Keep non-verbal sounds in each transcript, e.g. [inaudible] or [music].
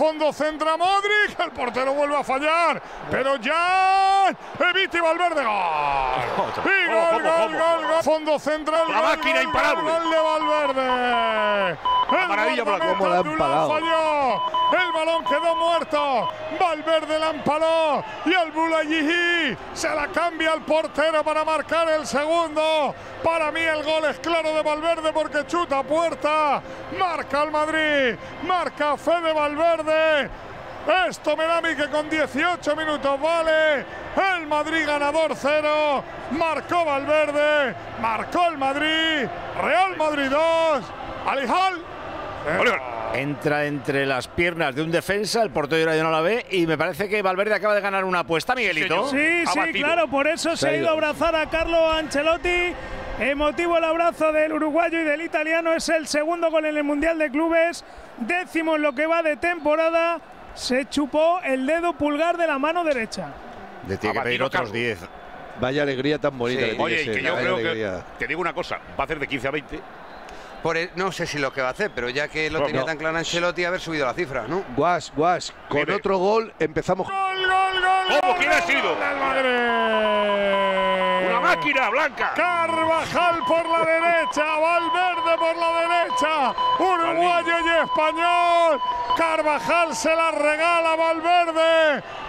fondo centra Modric, el portero vuelve a fallar, pero ya evita y Valverde gol. [laughs] Y gol, gol, gol, gol. Fondo central. La máquina imparable. Gol de Valverde. El maravilla guardameta cómo la han parado. falló. Balón quedó muerto. Valverde la empaló y el Bulayihi se la cambia al portero para marcar el segundo. Para mí el gol es claro de Valverde porque chuta puerta. Marca el Madrid. Marca Fede Valverde. Esto me da a mí que con 18 minutos vale. El Madrid ganador cero. Marcó Valverde. Marcó el Madrid. Real Madrid 2. Alijal. Oliver. Entra entre las piernas de un defensa, el portero ya no la ve y me parece que Valverde acaba de ganar una apuesta, Miguelito. Sí, sí, Abatido. claro, por eso se, Se ha ido a abrazar a Carlo Ancelotti. Emotivo el abrazo del uruguayo y del italiano. Es el segundo gol en el Mundial de Clubes. Décimo en lo que va de temporada. Se chupó el dedo pulgar de la mano derecha. Le tiene que pedir otros Carlos. 10. Vaya alegría tan bonita Sí. que tiene Oye, que yo creo que. Te digo una cosa, va a hacer de 15 a 20. Por el- no sé si lo que va a hacer, pero ya que lo No, tenía no. tan claro Ancelotti, haber subido la cifra, ¿no? Guas, guas, con otro gol empezamos. Gol, gol, gol. ¿Cómo? gol, ¿Quién ha gol sido? ¡Una máquina blanca! Carvajal por la derecha, Valverde por la derecha, uruguayo y español. Carvajal se la regala a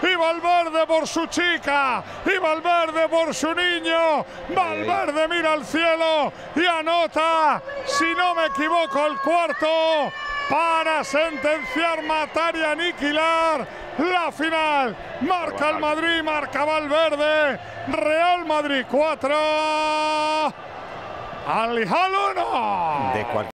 Y Valverde por su chica y Valverde por su niño. Valverde mira al cielo y anota, si no me equivoco, el cuarto para sentenciar, matar y aniquilar la final. Marca el Madrid, marca Valverde. Real Madrid 4. Al 1. De cualquier